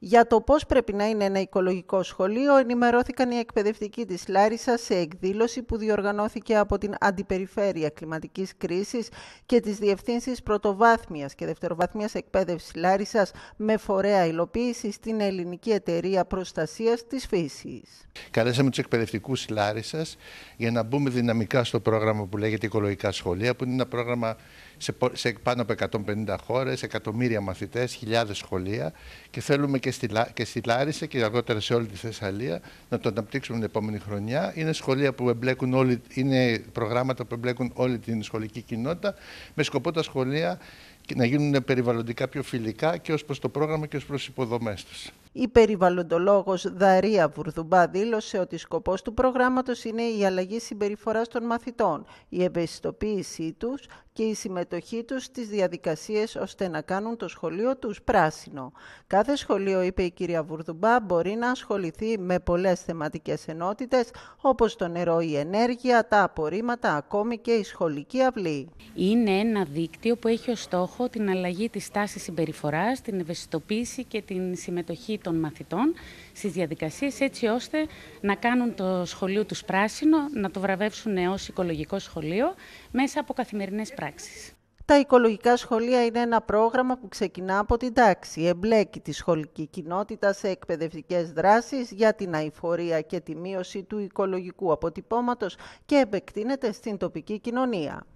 Για το πώς πρέπει να είναι ένα οικολογικό σχολείο ενημερώθηκαν οι εκπαιδευτικοί της Λάρισα σε εκδήλωση που διοργανώθηκε από την Αντιπεριφέρεια Κλιματικής Κρίσης και τις Διευθύνσεις Πρωτοβάθμιας και Δευτεροβάθμιας Εκπαίδευσης Λάρισας με φορέα υλοποίησης στην Ελληνική Εταιρεία Προστασίας της Φύσης. Καλέσαμε τους εκπαιδευτικούς Λάρισας για να μπούμε δυναμικά στο πρόγραμμα που λέγεται Οικολογικά Σχολεία, που είναι ένα πρόγραμμα σε, σε πάνω από 150 χώρες, εκατομμύρια μαθητές, χιλιάδες σχολεία και θέλουμε και στη, και στη Λάρισα και αργότερα σε όλη τη Θεσσαλία να το αναπτύξουμε την επόμενη χρονιά. Είναι σχολεία που εμπλέκουν όλη, είναι προγράμματα που εμπλέκουν όλη την σχολική κοινότητα με σκοπό τα σχολεία να γίνουν περιβαλλοντικά πιο φιλικά και ως προς το πρόγραμμα και ως προς τις υποδομές τους. Η περιβαλλοντολόγος Δαρία Βουρδουμπά δήλωσε ότι σκοπός του προγράμματος είναι η αλλαγή συμπεριφοράς των μαθητών, η ευαισθητοποίησή τους και η συμμετοχή τους στις διαδικασίες ώστε να κάνουν το σχολείο τους πράσινο. Κάθε σχολείο, είπε η κυρία Βουρδουμπά, μπορεί να ασχοληθεί με πολλές θεματικές ενότητες όπως το νερό, η ενέργεια, τα απορρίμματα, ακόμη και η σχολική αυλή. Είναι ένα δίκτυο που έχει ως στόχο την αλλαγή της τάσης συμπεριφοράς, την ευαισθητοποίηση και την συμμετοχή των μαθητών στις διαδικασίες έτσι ώστε να κάνουν το σχολείο τους πράσινο, να το βραβεύσουν ως οικολογικό σχολείο μέσα από καθημερινές πράξεις. Τα οικολογικά σχολεία είναι ένα πρόγραμμα που ξεκινά από την τάξη, εμπλέκει τη σχολική κοινότητα σε εκπαιδευτικές δράσεις για την αηφορία και τη μείωση του οικολογικού αποτυπώματος και επεκτείνεται στην τοπική κοινωνία.